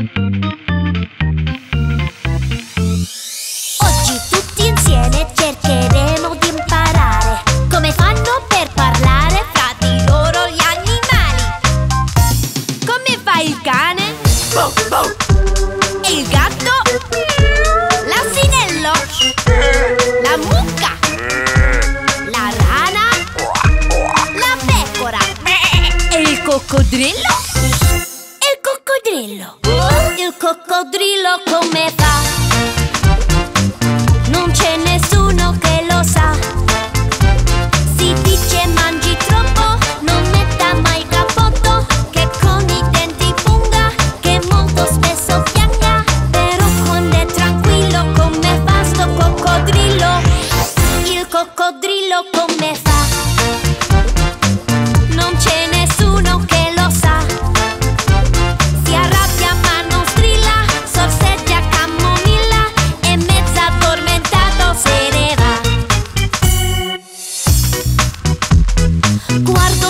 Oggi tutti insieme cercheremo di imparare come fanno per parlare fra di loro gli animali. Come fa il cane? Il gatto? L'assinello? La mucca? La rana? La pecora? E il coccodrillo? coccodrillo. Il coccodrillo come fa?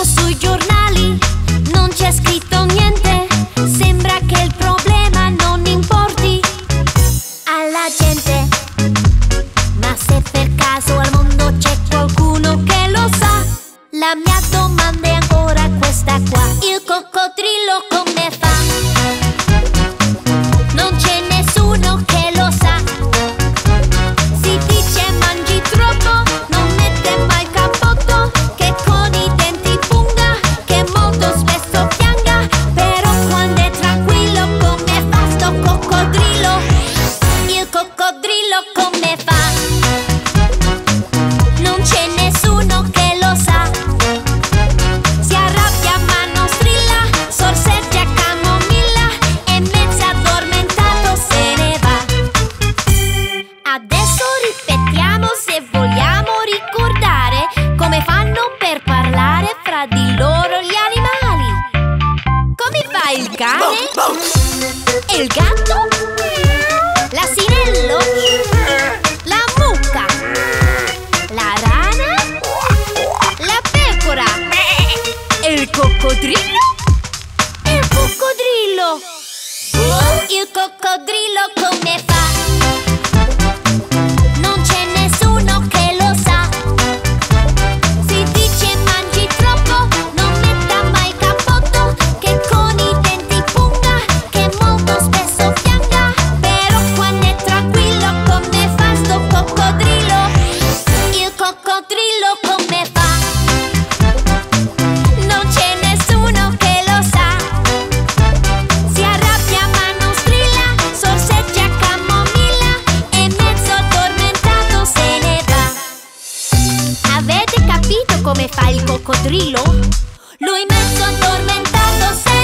sui giornali non c'è scritto rispettiamo se vogliamo ricordare come fanno per parlare fra di loro gli animali. Come fa il cane? E il gatto? L'asinello? La mucca? La rana? La pecora? E il coccodrillo? Il coccodrillo! Il coccodrillo come fa il coccodrillo? Lui mezzo addormentato sempre